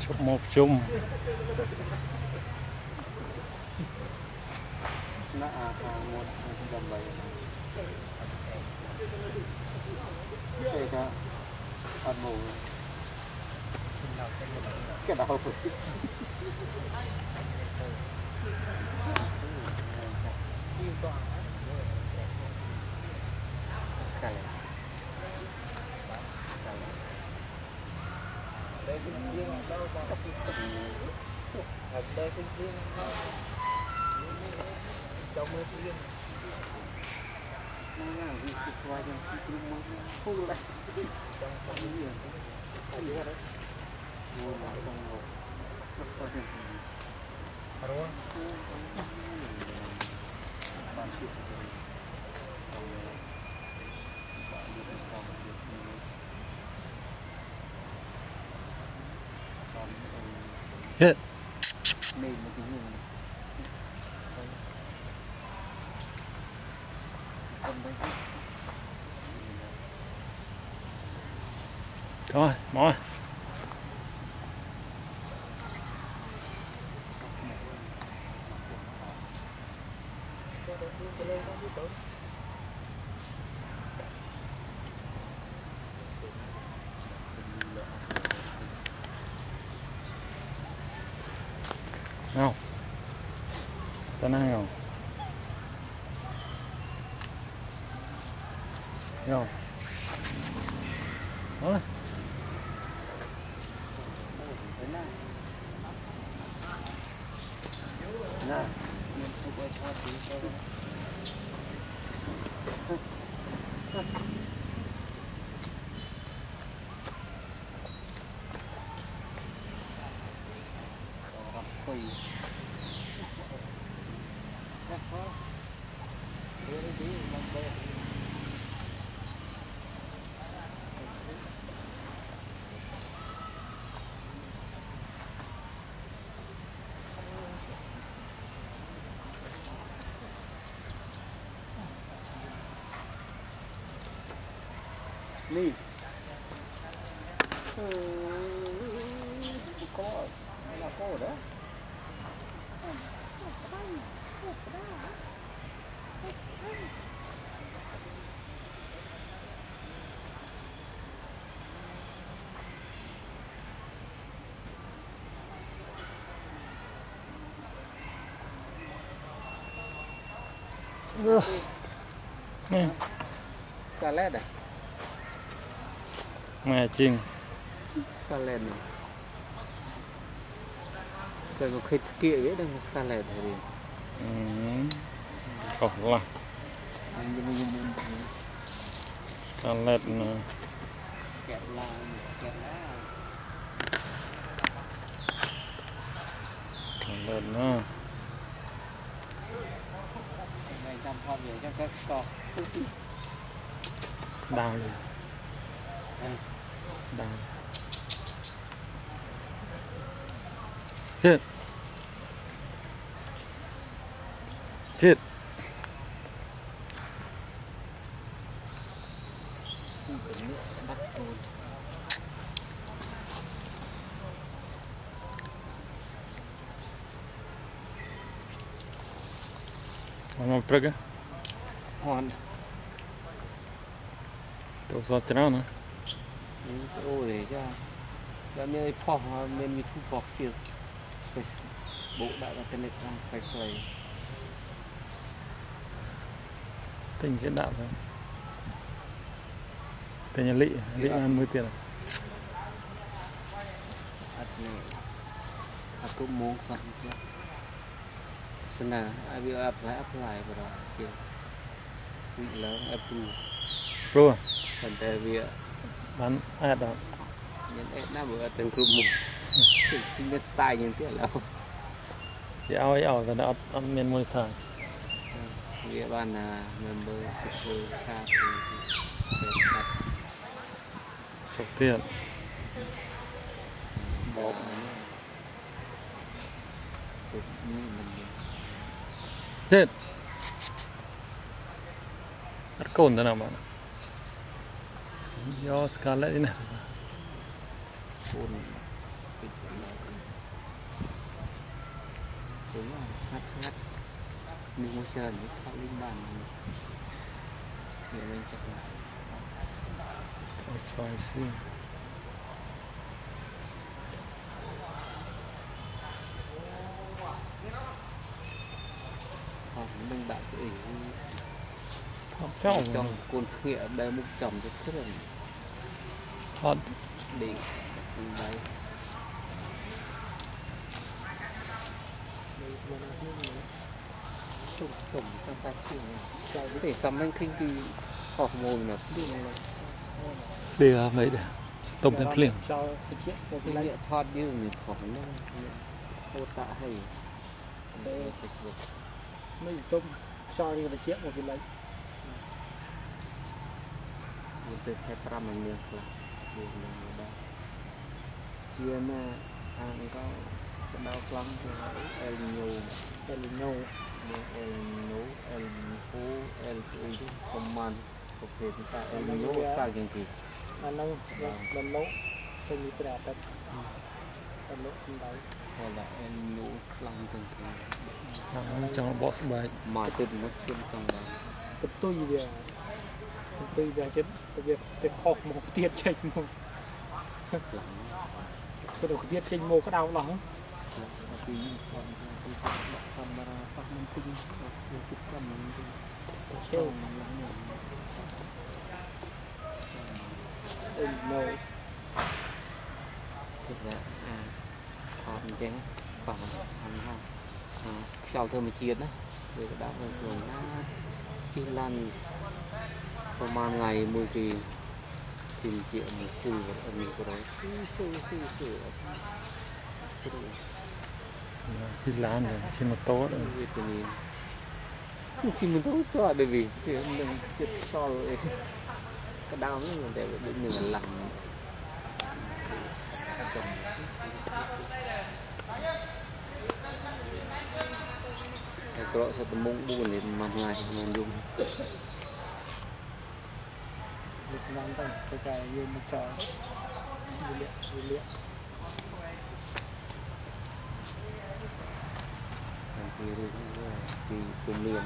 chụp một chung nó à một dòng bảy đây cái đầu Sky. Trong cái riêng Nah, ini sesuai yang di nào ta nào, không? Rồi đó Nah, นี่ nè Scarlett à? mẹ chinh Scarlett này. Cái có khít kia vậy đang Scarlett này đi. ừ. không là Scarlett nè Kẹt la, kẹt la. Scarlett nó Này gì Ừ. đau chết chết Bắt pond. Those lots around, huh? Oh, there, yeah. That nearly pop, I mean, you two pop here. Space. Bộ ដាក់ទៅនេះខាងខ្លីខ្លីទិញគេដាក់ទៅទិញលីលីបានមួយទៀតអត់នេះអត់គុំមងខ្លះស្នាឲ្យវាអាប់ឡាយអាប់ឡាយបងជា style như thế là thì ao ấy ao và nó ăn miền môi thang việc ban là member super chat chọc tiền bộ như mình chết bắt cồn thế nào mà Yo Scarlett ini. គូនពេជ្រគូនមកស្ងាត់ស្ងាត់នេះមកច្រើននេះខកលេងបា kunderna bara. Jag skallar i näbben. Đừng có chờ đến sau lưng bàn mình Để mình chặt lại Chồng. Chồng cuốn khịa đầy mục chồng rất chất là Thật. Đi Đấy Chồng chồng trong tay kia Có thể xăm anh kinh thì Họp mồm là cũng được Đi ra mấy để Tông thêm liền Cho cái chiếc Cái điện thoát như mình khỏi nó Ô tạ hay. Đây Mấy tôm Cho đi là chiếc một cái lấy. វាទៅខែ5មិនមានខ្លះវានឹងដែរវាមកអានកោកដៅខ្លងទៅហើយអេលញូអេលញូមានអេលញូអេលញូអេលអ៊ីខមម៉ាន់ប្រភេទថាអេលញូតាជាងគេអានឹងដំណោពេញព្រះអាទិត្យដំណោសំដៅគាត់ដាក់អេលញូខ្លាំងជាងគេចង់បកស្បែកមកទឹកមកជុំចង់បានកតុយវា tôi về chết cái việc cái khóc một tiết chênh một ខ្លាំង cái đầu tiết chênh một cái đau lắm ពីខ្ញុំគាត់ពីដាក់កាមេរ៉ាប៉ះមិនពេញវាគិតកម្មមិនពេញ treo đây nhâu គិតថាអាថតអញ្ចឹងប៉ះអានហ្នឹងអាខ្យល់ធម្មជាតិណាវាក៏ដាក់ទៅខ្លួនណាជិះឡាន ประมาณไงมือกีทีมเกี่ยวมือคู่กับอันนี้ก็ได้สู้สู้สู้สิล้านเลยสิมาโต๊ะเลยตัวนี้สิมาโต๊ะตัวเดี๋ยววิ่งเดี๋ยวมันจะซอลเลยกระดาวนี่มันแต่เป็นหนึ่งหลังไอ้กระสตมุงบุญนี่มันไงมันยุ่ง Việt Nam tầm cái cái như một trò. Dữ liệu dữ liệu. Thì thì cũng liền